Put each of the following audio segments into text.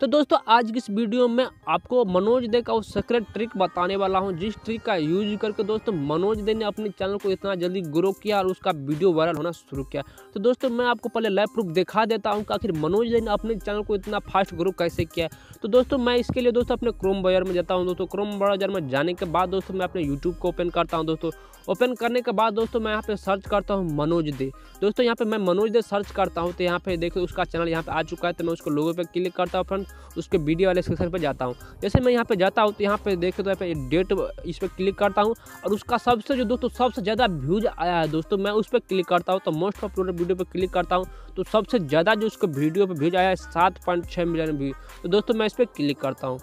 तो दोस्तों, आज की इस वीडियो में आपको मनोज दे का वो सीक्रेट ट्रिक बताने वाला हूँ, जिस ट्रिक का यूज़ करके दोस्तों मनोज दे ने अपने चैनल को इतना जल्दी ग्रो किया और उसका वीडियो वायरल होना शुरू किया। तो दोस्तों, मैं आपको पहले लाइव प्रूफ दिखा देता हूँ कि आखिर मनोज दे ने अपने चैनल को इतना फास्ट ग्रो कैसे किया। तो दोस्तों, मैं इसके लिए दोस्तों अपने क्रोम बाज़ार में जाता हूँ दोस्तों। क्रोम बाज़ार में जाने के बाद दोस्तों, मैं अपने यूट्यूब को ओपन करता हूँ दोस्तों। ओपन करने के बाद दोस्तों, मैं यहाँ पे सर्च करता हूँ मनोज दे। दोस्तों, यहाँ पे मैं मनोज दे सर्च करता हूँ तो यहाँ पे देखो उसका चैनल यहाँ पे आ चुका है तो मैं उसको लोगों पे क्लिक करता हूँ। फ्रेंड उसके वीडियो वाले सेक्शन पर जाता हूँ। जैसे मैं यहाँ पर जाता हूँ तो यहाँ पर देखे तो यहाँ डेट इस पर क्लिक करता हूँ और उसका सबसे जो दोस्तों, सबसे ज़्यादा व्यूज़ आया है दोस्तों, मैं उस पर क्लिक करता हूँ तो मोस्ट ऑफ़ प्रोडक्ट वीडियो पर क्लिक करता हूँ तो सबसे ज़्यादा जो उसको वीडियो पर व्यूज़ आया है, सात पॉइंट छः मिलियन व्यू तो दोस्तों, मैं इस पर क्लिक करता हूँ।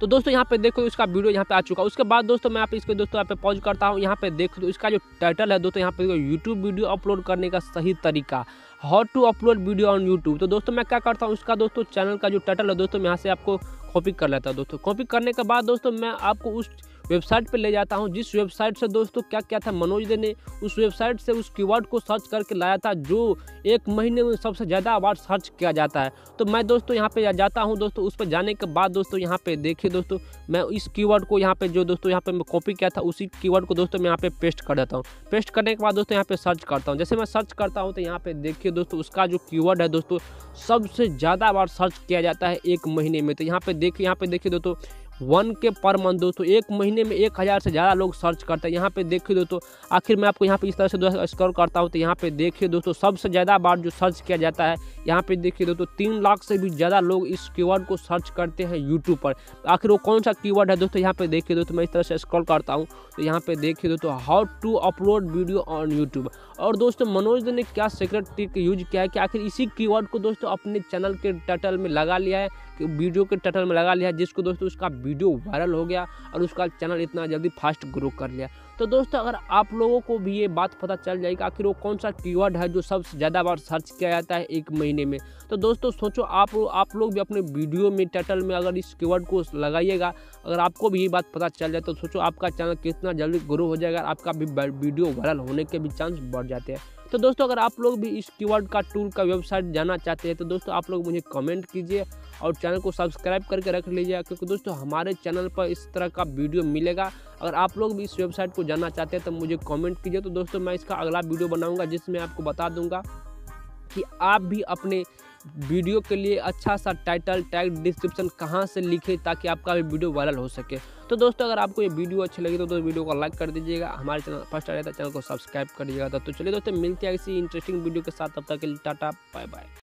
तो दोस्तों, यहाँ पे देखो इसका वीडियो यहाँ पे आ चुका उसके बाद दोस्तों, मैं आप इसको दोस्तों, यहाँ पे पॉज करता हूँ। यहाँ पे देखो तो इसका जो टाइटल है दोस्तों, यहाँ पे यूट्यूब वीडियो अपलोड करने का सही तरीका। How to upload video on YouTube तो दोस्तों, मैं क्या करता हूँ उसका दोस्तों चैनल का जो टाइटल है, दोस्तों यहाँ से आपको कॉपी कर लेता हूँ, दोस्तों। कॉपी करने के बाद दोस्तों, मैं आपको उस वेबसाइट पर ले जाता हूँ। जिस वेबसाइट से दोस्तों क्या क्या था मनोज दे ने, उस वेबसाइट से उस कीवर्ड को सर्च करके लाया था, जो एक महीने में सबसे ज़्यादा बार सर्च किया जाता है। तो मैं दोस्तों यहाँ पे जाता हूँ दोस्तों, उस पर जाने के बाद दोस्तों यहाँ पे देखिए दोस्तों, मैं इस कीवर्ड को यहाँ पे जो दोस्तों यहाँ पे मैं कॉपी किया था, उसी कीवर्ड को दोस्तों मैं यहाँ पे पेस्ट कर देता हूँ। पेस्ट करने के बाद दोस्तों यहाँ पे सर्च करता हूँ। जैसे मैं सर्च करता हूँ तो यहाँ पे देखिए दोस्तों, उसका जो कीवर्ड है दोस्तों, सबसे ज़्यादा बार सर्च किया जाता है एक महीने में। तो यहाँ पे देखिए, यहाँ पे देखिए दोस्तों वन के पर मंथ दोस्तों एक महीने में एक हज़ार से ज़्यादा लोग सर्च करते हैं। यहाँ पे देखिए दोस्तों, आखिर मैं आपको यहाँ पे इस तरह से दोस्तों स्क्रॉल करता हूँ तो यहाँ पे देखिए दोस्तों, सबसे ज़्यादा बार जो सर्च किया जाता है, यहाँ पे देखिए दोस्तों, तीन लाख से भी ज़्यादा लोग इस कीवर्ड को सर्च करते हैं यूट्यूब पर। आखिर वो कौन सा कीवर्ड है दोस्तों? यहाँ पे देखिए दोस्तों, मैं इस तरह से स्क्रॉल करता हूँ तो यहाँ पे देखिए दोस्तों how to upload video on YouTube और दोस्तों, मनोज ने क्या सीक्रेट ट्रिक यूज़ किया है कि आखिर इसी कीवर्ड को दोस्तों अपने चैनल के टाइटल में लगा लिया है वीडियो के टाइटल में लगा लिया है, जिसको दोस्तों उसका वीडियो वायरल हो गया और उसका चैनल इतना जल्दी फास्ट ग्रो कर लिया। तो दोस्तों, अगर आप लोगों को भी ये बात पता चल जाएगी आखिर वो कौन सा कीवर्ड है जो सबसे ज़्यादा बार सर्च किया जाता है एक महीने में तो दोस्तों सोचो, आप आप लोग भी अपने वीडियो में टाइटल में अगर इस कीवर्ड को लगाइएगा, अगर आपको भी ये बात पता चल जाए तो सोचो आपका चैनल कितना जल्दी ग्रो हो जाएगा आपका भी वीडियो वायरल होने के भी चांस बढ़ जाते हैं। तो दोस्तों, अगर आप लोग भी इस कीवर्ड का टूल का वेबसाइट जाना चाहते हैं तो दोस्तों, आप लोग मुझे कमेंट कीजिए और चैनल को सब्सक्राइब करके रख लीजिए क्योंकि दोस्तों, हमारे चैनल पर इस तरह का वीडियो मिलेगा। अगर आप लोग भी इस वेबसाइट को जानना चाहते हैं तो मुझे कमेंट कीजिए। तो दोस्तों, मैं इसका अगला वीडियो बनाऊँगा, जिसमें आपको बता दूँगा कि आप भी अपने वीडियो के लिए अच्छा सा टाइटल टैग डिस्क्रिप्शन कहाँ से लिखे ताकि आपका भी वीडियो वायरल हो सके। तो दोस्तों अगर आपको ये वीडियो अच्छी लगी तो, दोस्तों वीडियो को लाइक कर दीजिएगा। हमारे चैनल फ़र्स्ट आ जाता है चैनल को सब्सक्राइब कर दीजिएगा तो चलिए दोस्तों मिलते हैं किसी इंटरेस्टिंग वीडियो के साथ। तब तक के लिए टाटा बाय बाय